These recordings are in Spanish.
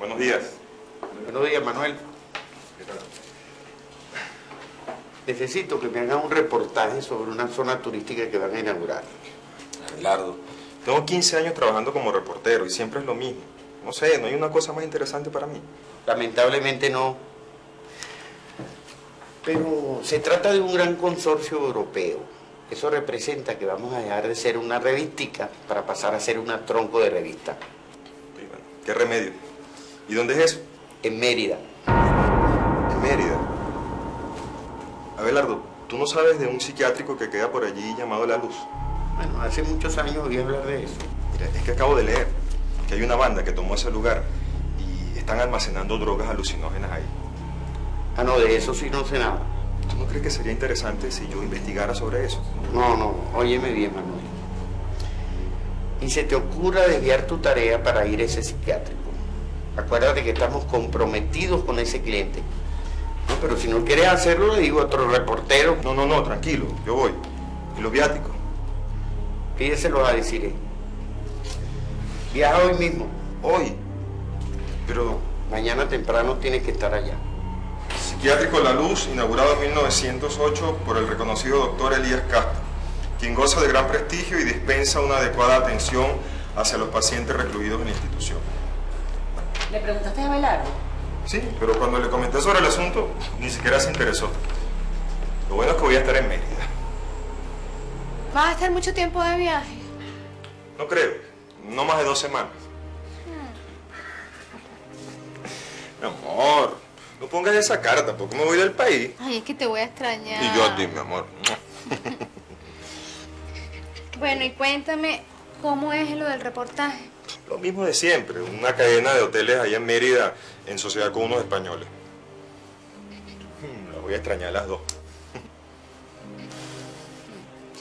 Buenos días. Buenos días, Manuel. Necesito que me hagan un reportaje sobre una zona turística que van a inaugurar. Abelardo, tengo 15 años trabajando como reportero y siempre es lo mismo. No sé, no hay una cosa más interesante para mí. Lamentablemente no. Pero se trata de un gran consorcio europeo. Eso representa que vamos a dejar de ser una revística para pasar a ser una tronco de revista. Bueno, ¿Qué remedio? ¿Y dónde es eso? En Mérida. En Mérida. Abelardo, ¿tú no sabes de un psiquiátrico que queda por allí llamado La Luz? Bueno, hace muchos años oí hablar de eso. Mira, es que acabo de leer que hay una banda que tomó ese lugar y están almacenando drogas alucinógenas ahí. Ah, no, de eso sí no sé nada. ¿Tú no crees que sería interesante si yo investigara sobre eso? No, no, óyeme bien, Manuel. Y se te ocurra desviar tu tarea para ir a ese psiquiátrico. Acuérdate que estamos comprometidos con ese cliente. No, pero si no quieres hacerlo, le digo a otro reportero, No, no, no, tranquilo, yo voy. ¿Y los viáticos? pídeselos a decir. eh. Viaja hoy mismo. Hoy. Pero Mañana temprano tienes que estar allá. Psiquiátrico La Luz, inaugurado en 1908 por el reconocido doctor Elías Casta, quien goza de gran prestigio y dispensa una adecuada atención hacia los pacientes recluidos en la institución. ¿Le preguntaste a Abelardo? Sí, pero cuando le comenté sobre el asunto, ni siquiera se interesó. Lo bueno es que voy a estar en Mérida. ¿Vas a estar mucho tiempo de viaje? No creo, no más de dos semanas. Mi amor, no pongas esa cara, tampoco me voy del país. Ay, es que te voy a extrañar. Y yo a ti, mi amor. Bueno, y cuéntame, ¿cómo es lo del reportaje? Lo mismo de siempre, una cadena de hoteles allá en Mérida en sociedad con unos españoles. Hmm, Las voy a extrañar las dos.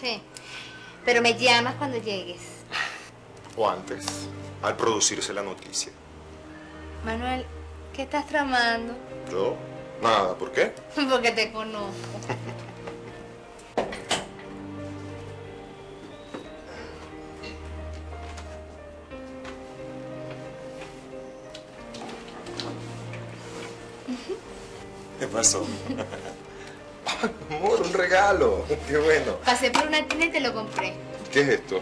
Sí. Pero me llamas cuando llegues. O antes, al producirse la noticia. Manuel, ¿qué estás tramando? ¿Yo? Nada, ¿por qué? Porque te conozco. Regalo. Qué bueno. Pasé por una tienda y te lo compré. ¿Qué es esto?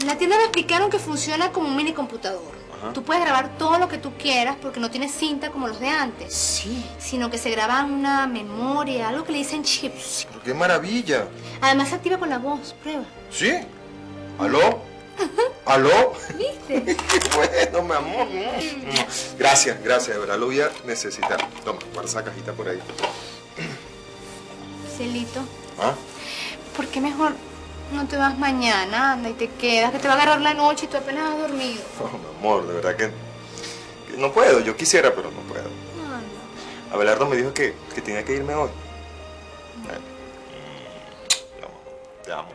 En la tienda me explicaron que funciona como un mini computador. Ajá. Tú puedes grabar todo lo que tú quieras porque no tiene cinta como los de antes. Sí. Sino que se graba en una memoria, algo que le dicen chips. Pero qué maravilla. Además se activa con la voz, prueba. ¿Sí? ¿Aló? ¿Aló? ¿Viste? Bueno, mi amor. Gracias, gracias, de verdad lo voy a necesitar. Toma, guarda esa cajita por ahí. Celito, ¿Ah? ¿por qué mejor no te vas mañana? Anda y te quedas, que te va a agarrar la noche y tú apenas has dormido. Oh, mi amor, de verdad que, que no puedo. Yo quisiera, pero no puedo. Anda. Abelardo me dijo que, que tenía que irme hoy. Bueno, mm, mi amor, te amo.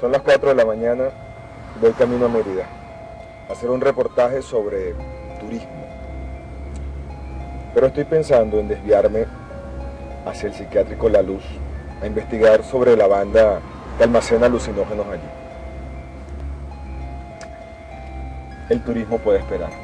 Son las 4 de la mañana, voy camino a Mérida a hacer un reportaje sobre turismo. Pero estoy pensando en desviarme hacia el psiquiátrico La Luz a investigar sobre la banda que almacena alucinógenos allí. El turismo puede esperar.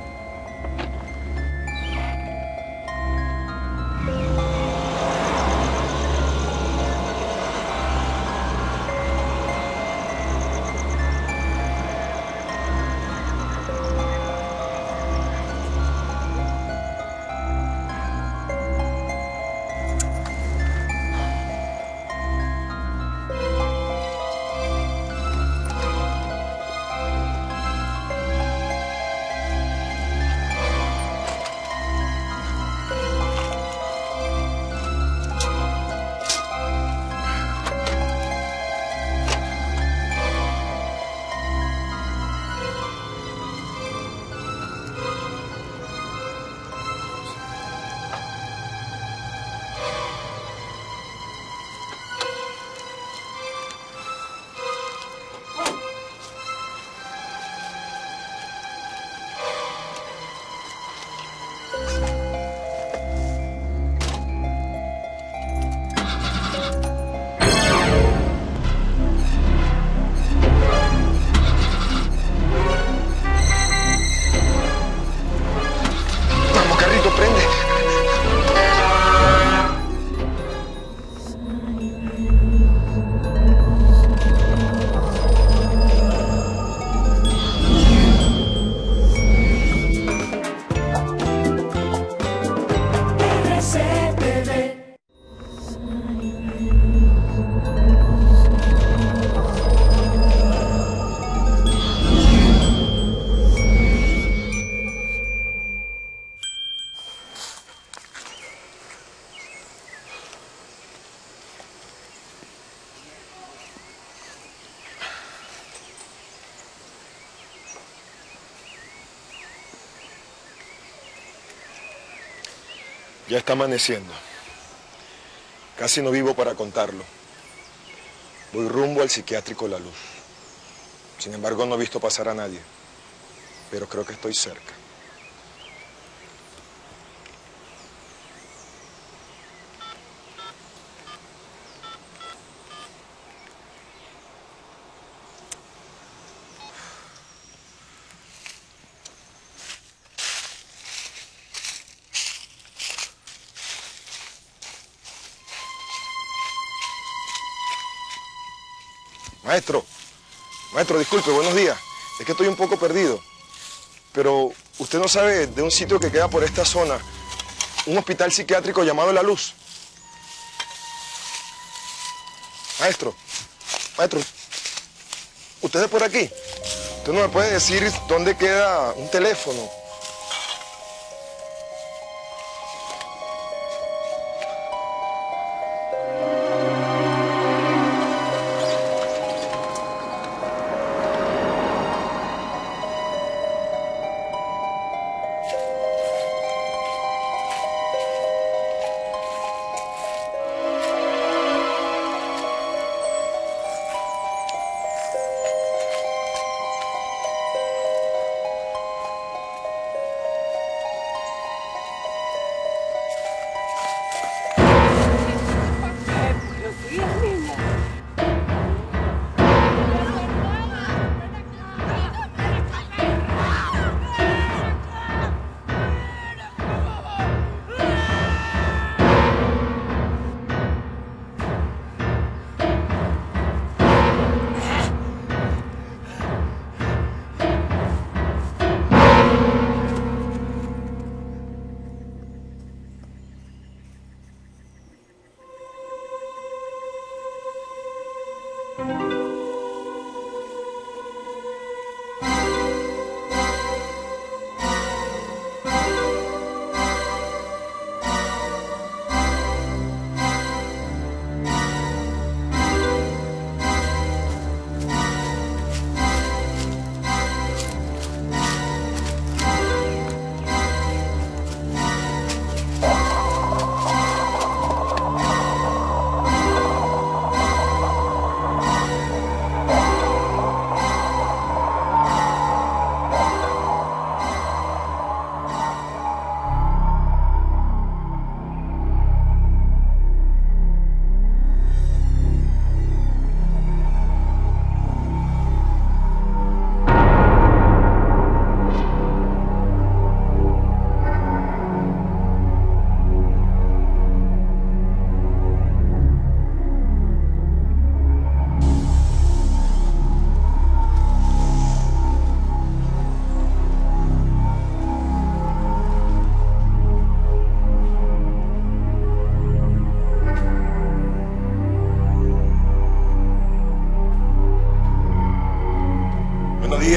Ya está amaneciendo. Casi no vivo para contarlo. Voy rumbo al psiquiátrico La Luz. Sin embargo, no he visto pasar a nadie. Pero creo que estoy cerca. Maestro, disculpe, buenos días. Es que estoy un poco perdido. Pero usted no sabe de un sitio que queda por esta zona, un hospital psiquiátrico llamado La Luz. Maestro, maestro, ¿usted es por aquí? ¿Usted no me puede decir dónde queda un teléfono?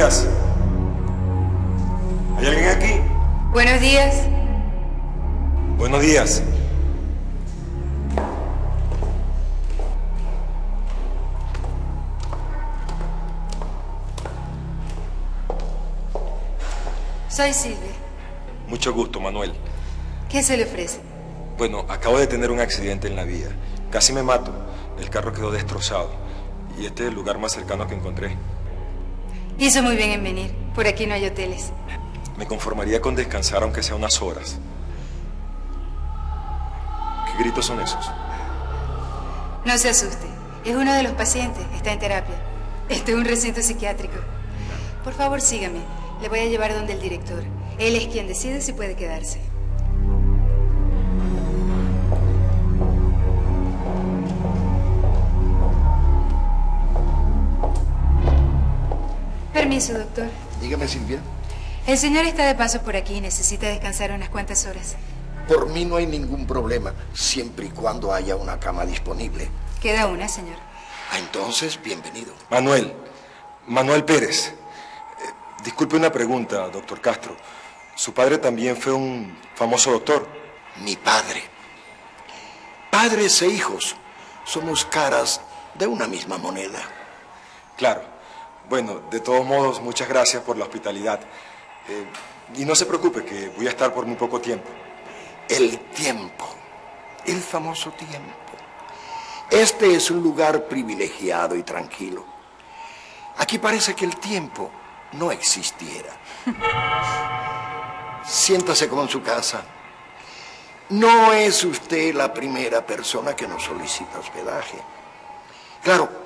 Días. ¿Hay alguien aquí? Buenos días. Buenos días. Soy Silvia. Mucho gusto, Manuel. ¿Qué se le ofrece? Bueno, acabo de tener un accidente en la vía. Casi me mato. El carro quedó destrozado. Y este es el lugar más cercano que encontré. Hizo muy bien en venir. Por aquí no hay hoteles. Me conformaría con descansar aunque sea unas horas. ¿Qué gritos son esos? No se asuste. Es uno de los pacientes. Está en terapia. Este es un recinto psiquiátrico. Por favor, sígame. Le voy a llevar donde el director. Él es quien decide si puede quedarse. Permiso, doctor. Dígame, Silvia. El señor está de paso por aquí y necesita descansar unas cuantas horas. Por mí no hay ningún problema, siempre y cuando haya una cama disponible. Queda una, señor. Ah, Entonces, bienvenido. Manuel. Manuel Pérez. Eh, disculpe una pregunta, doctor Castro. Su padre también fue un famoso doctor. Mi padre. Padres e hijos somos caras de una misma moneda. Claro. Bueno, de todos modos, muchas gracias por la hospitalidad. Eh, y no se preocupe, que voy a estar por muy poco tiempo. El tiempo, el famoso tiempo. Este es un lugar privilegiado y tranquilo. Aquí parece que el tiempo no existiera. Siéntase como en su casa. No es usted la primera persona que nos solicita hospedaje. Claro,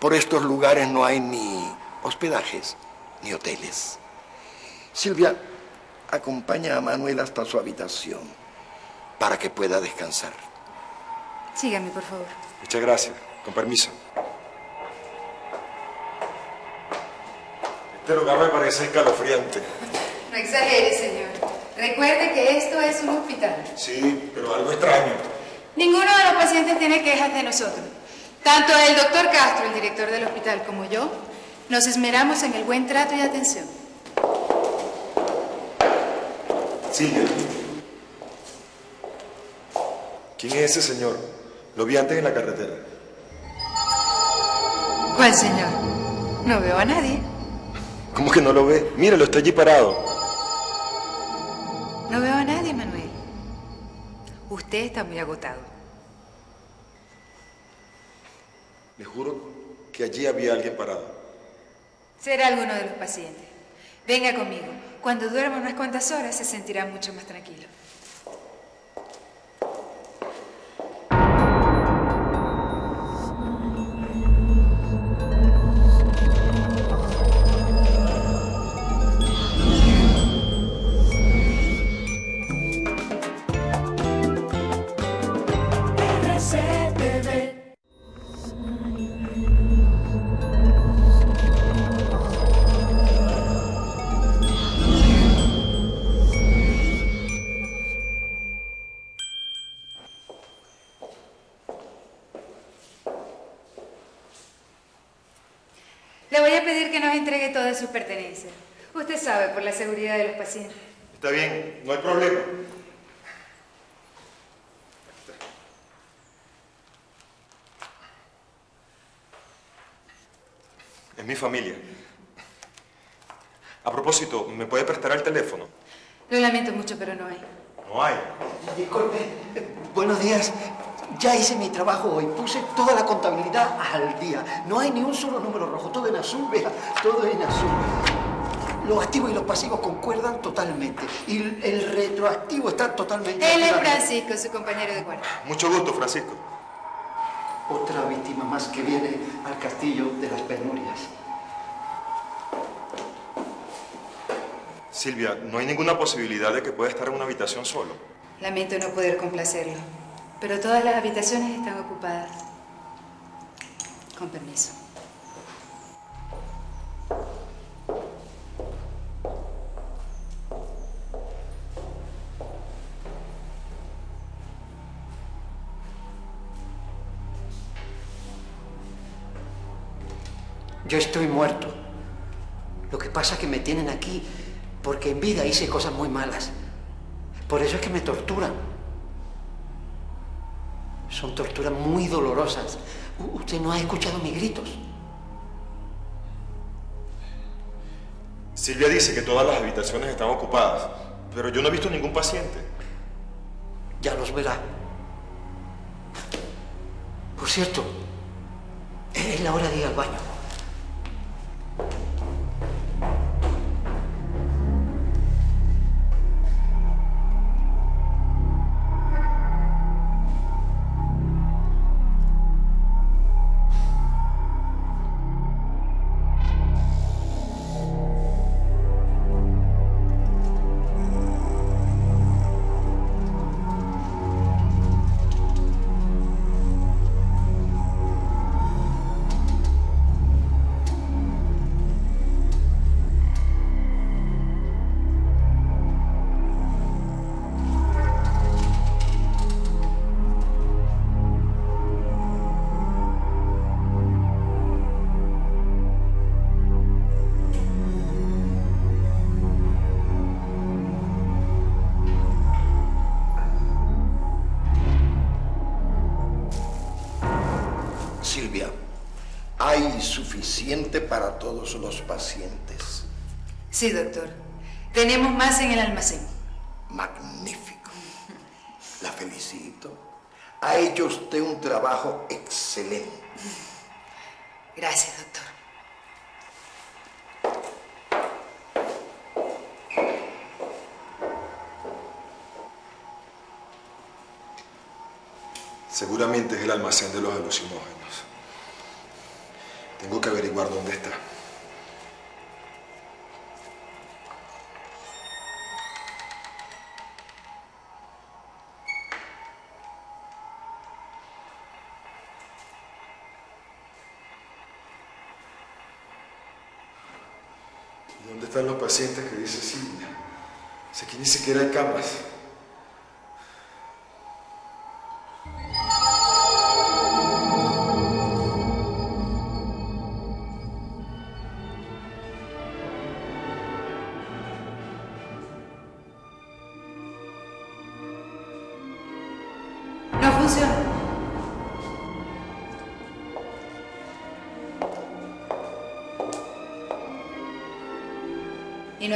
por estos lugares no hay ni hospedajes ni hoteles. Silvia, acompaña a Manuel hasta su habitación para que pueda descansar. Sígame, por favor. Muchas gracias. Con permiso. Este lugar me parece escalofriante. No exagere, señor. Recuerde que esto es un hospital. Sí, pero algo extraño. Ninguno de los pacientes tiene quejas de nosotros. Tanto el doctor Castro, el director del hospital, como yo, nos esmeramos en el buen trato y atención. Silvia. ¿Quién es ese señor? Lo vi antes en la carretera. ¿Cuál señor? No veo a nadie. ¿Cómo que no lo ve? Míralo, está allí parado. No veo a nadie, Manuel. Usted está muy agotado. Le juro que allí había alguien parado. Será alguno de los pacientes. Venga conmigo. Cuando duerma unas cuantas horas se sentirá mucho más tranquilo. Sus pertenencias. Usted sabe, por la seguridad de los pacientes. Está bien, no hay problema. Es mi familia. A propósito, ¿me puede prestar el teléfono? Lo lamento mucho, pero no hay. No hay. Disculpe, buenos días. Ya hice mi trabajo hoy, puse toda la contabilidad al día. No hay ni un solo número rojo, todo en azul, vea, todo en azul. Los activos y los pasivos concuerdan totalmente. Y el, retroactivo está totalmente... Él es. Francisco, su compañero de guardia. Mucho gusto, Francisco. Otra víctima más que viene al castillo de las penurias. Silvia, no hay ninguna posibilidad de que pueda estar en una habitación solo. Lamento no poder complacerlo, pero todas las habitaciones están ocupadas. Con permiso. Yo estoy muerto. Lo que pasa es que me tienen aquí porque en vida hice cosas muy malas. Por eso es que me torturan. Son torturas muy dolorosas. U- Usted no ha escuchado mis gritos. Silvia dice que todas las habitaciones están ocupadas, pero yo no he visto ningún paciente. Ya los verá. Por cierto, es la hora de ir al baño. Suficiente para todos los pacientes. Sí, doctor. Tenemos más en el almacén. Magnífico. Ha hecho usted un trabajo excelente. Gracias, doctor. Seguramente es el almacén de los alucinógenos. Tengo que averiguar dónde está. ¿Y dónde están los pacientes que dice Silvia? Si aquí ni siquiera hay camas.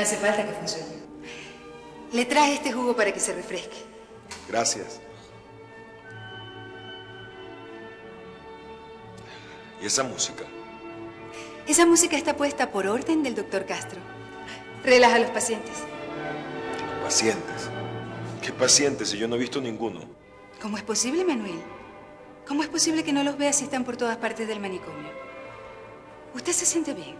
Hace falta que funcione. Le traje este jugo para que se refresque. Gracias. ¿Y esa música? Esa música está puesta por orden del doctor Castro. Relaja a los pacientes. Pacientes. ¿Qué pacientes si yo no he visto ninguno? ¿Cómo es posible, Manuel? ¿Cómo es posible que no los vea si están por todas partes del manicomio? ¿Usted se siente bien?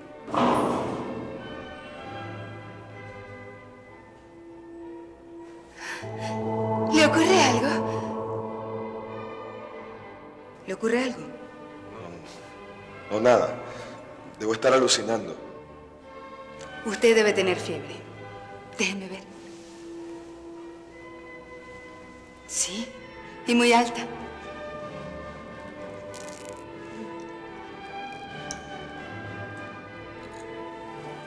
¿Le ocurre algo? ¿Le ocurre algo? No, nada. Debo estar alucinando. Usted debe tener fiebre. Déjeme ver. Sí, y muy alta.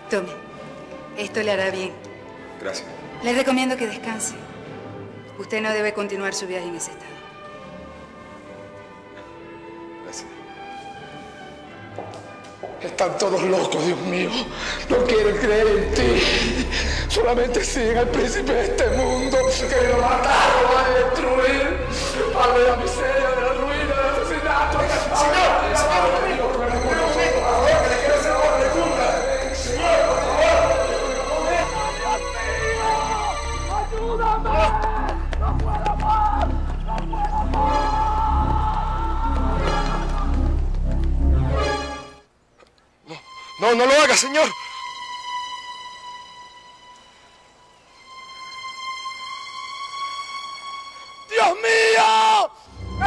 Tome, esto le hará bien. Gracias. Le recomiendo que descanse. Usted no debe continuar su viaje en ese estado. Gracias. Están todos locos, Dios mío. No quieren creer en ti. Solamente siguen al príncipe de este mundo que lo mataron, lo va a destruir. Habla de la miseria, de la ruina, del asesinato. Señor, señor, No, no lo haga, señor. ¡Dios mío!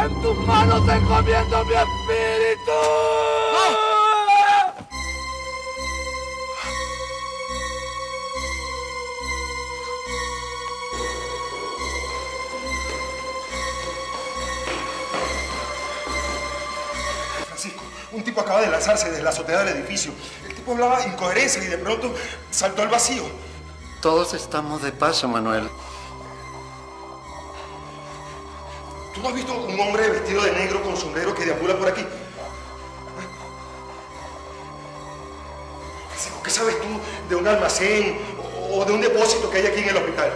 ¡En tus manos encomiendo mi espíritu! Lanzarse desde la azotea del edificio. El tipo hablaba incoherencia y de pronto saltó al vacío. Todos estamos de paso, Manuel. ¿Tú no has visto un hombre vestido de negro con sombrero que deambula por aquí? ¿qué sabes tú de un almacén o de un depósito que hay aquí en el hospital?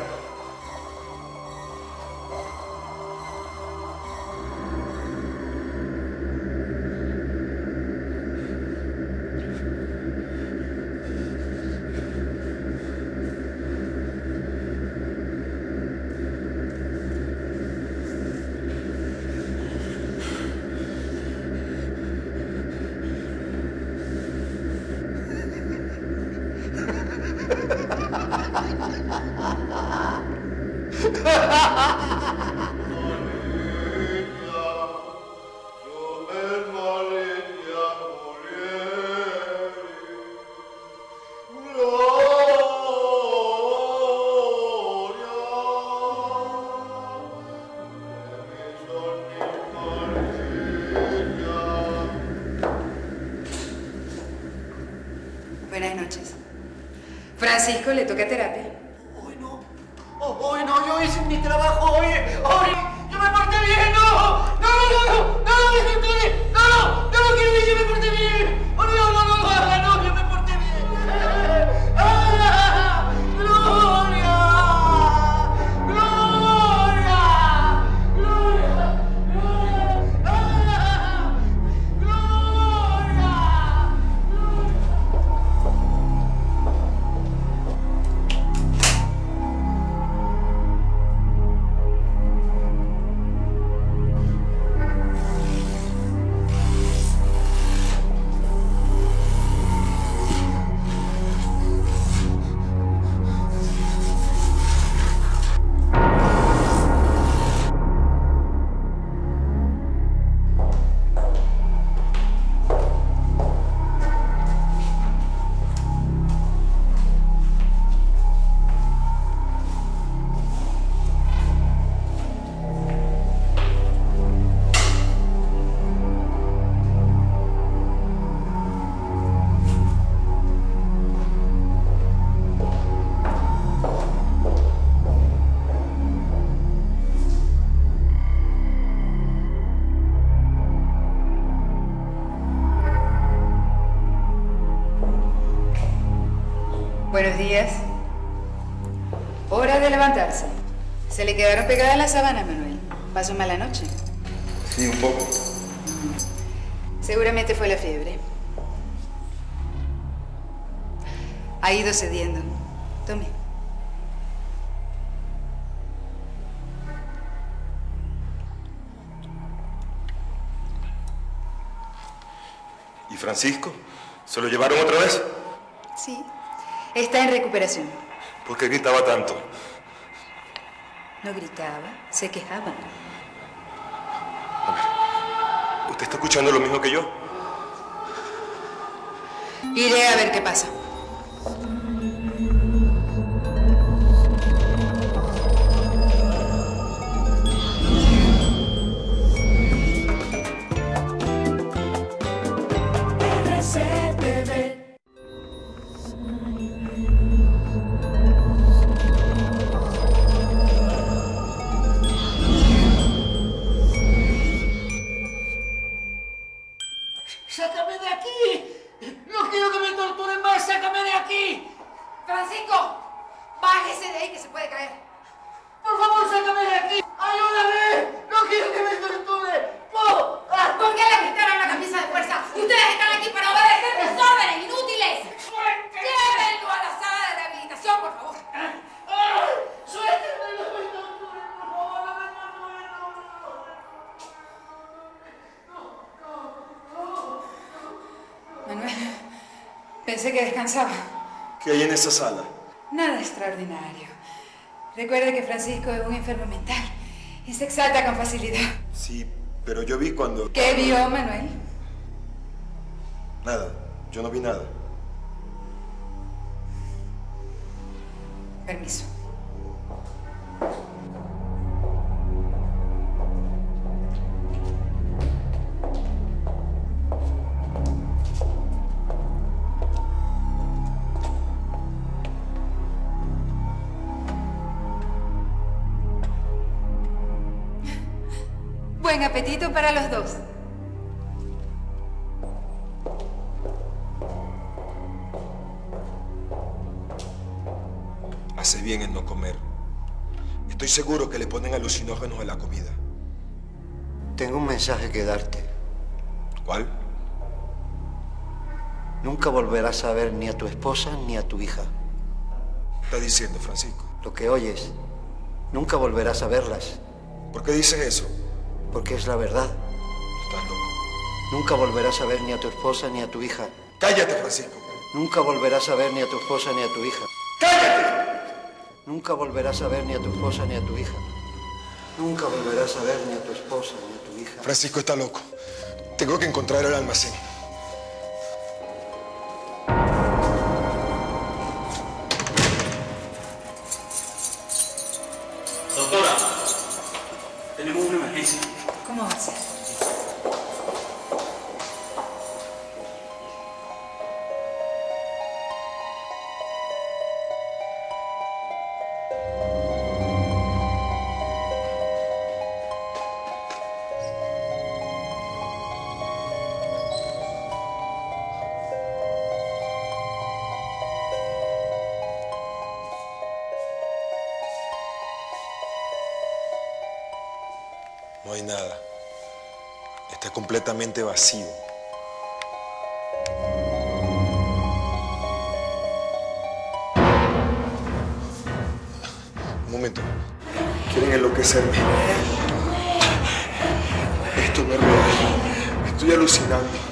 Buenas noches. Francisco, ¿le toca terapia? Hoy no. Oh, hoy no, yo hice mi trabajo hoy. Hoy. Yo me porté bien, no. No, no, no, no. No, no, me porté bien. No, no. No lo quiero ver, yo me porté bien. Hora de levantarse. Se le quedaron pegadas las sábanas, Manuel. ¿Pasó mala noche? Sí, un poco. Seguramente fue la fiebre. Ha ido cediendo. Tome. ¿Y Francisco? ¿Se lo llevaron otra vez? Sí. Está en recuperación. ¿Por qué gritaba tanto? No gritaba, se quejaba. ¿Usted está escuchando lo mismo que yo? Iré a ver qué pasa. Descansaba. ¿Qué hay en esa sala? Nada extraordinario. Recuerde que Francisco es un enfermo mental y se exalta con facilidad. Sí, pero yo vi cuando... ¿Qué vio, Manuel? Nada, yo no vi nada. Permiso. Buen apetito para los dos. Hace bien en no comer. Estoy seguro que le ponen alucinógenos a la comida. Tengo un mensaje que darte. ¿Cuál? Nunca volverás a ver ni a tu esposa ni a tu hija. ¿Qué está diciendo, Francisco? Lo que oyes, nunca volverás a verlas, ¿Por qué dices eso? Porque es la verdad. Estás loco. Nunca volverás a ver ni a tu esposa ni a tu hija. Cállate, Francisco. Nunca volverás a ver ni a tu esposa ni a tu hija. ¡Cállate! Nunca volverás a ver ni a tu esposa ni a tu hija. Nunca volverás a ver ni a tu esposa ni a tu hija. Francisco está loco. Tengo que encontrar el almacén. Completamente vacío. Un momento. Quieren enloquecerme. Esto no es real. Estoy alucinando.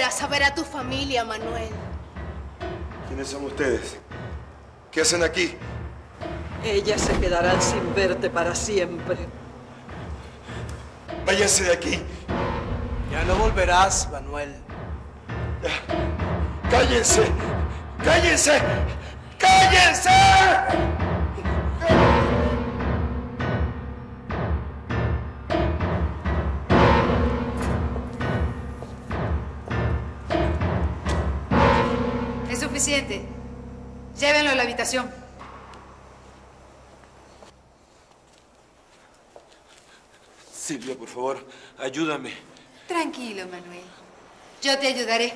Volverás a ver a tu familia, Manuel. ¿Quiénes son ustedes? ¿Qué hacen aquí? Ellas se quedarán sin verte para siempre. Váyanse de aquí. Ya no volverás, Manuel. ¡Cállense! ¡Cállense! ¡Cállense! la habitación. Silvia, por favor, ayúdame. Tranquilo, Manuel. Yo te ayudaré.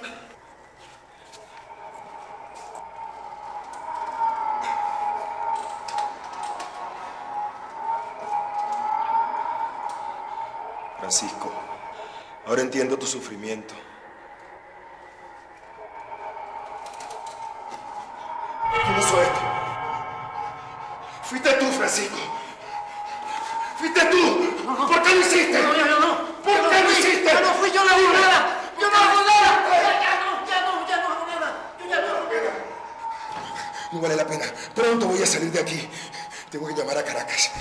Francisco, ahora entiendo tu sufrimiento. Francisco. Fuiste tú. ¿Por qué lo hiciste? No, no. ¿Por Yo qué no lo hiciste? Yo no fui, yo no hago nada. Yo no hago nada. Ya no, ya no, ya no hago nada. Yo ya no. No vale la pena. Pronto voy a salir de aquí. Tengo que llamar a Caracas.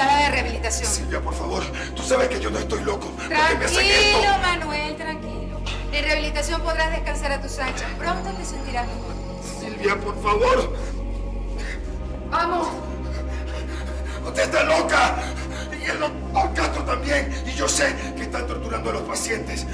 Sala de rehabilitación. Silvia, por favor, tú sabes que yo no estoy loco. ¿Por qué me hacen esto? Tranquilo, Manuel, tranquilo. En rehabilitación podrás descansar a tus anchas. Pronto te sentirás mejor. Silvia, por favor. Vamos. Usted está loca. Y el doctor Castro también. Y yo sé que están torturando a los pacientes.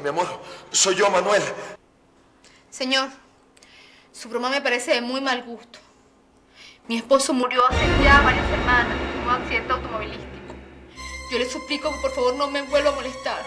Mi amor. Soy yo, Manuel. Señor, su broma me parece de muy mal gusto. Mi esposo murió hace ya varias semanas en un accidente automovilístico. Yo le suplico que por favor no me vuelva a molestar.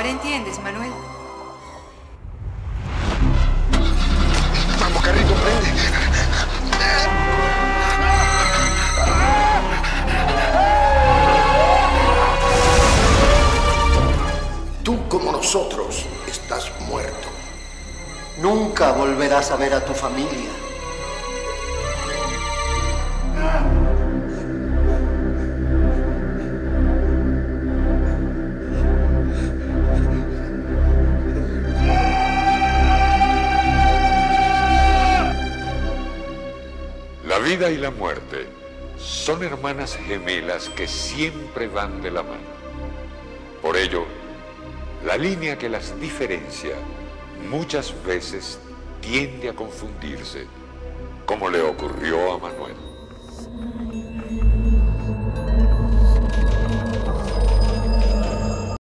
Ahora entiendes, Manuel. Vamos, carrito, prende. Tú como nosotros estás muerto. Nunca volverás a ver a tu familia. Y la muerte son hermanas gemelas que siempre van de la mano. Por ello, la línea que las diferencia muchas veces tiende a confundirse, como le ocurrió a Manuel.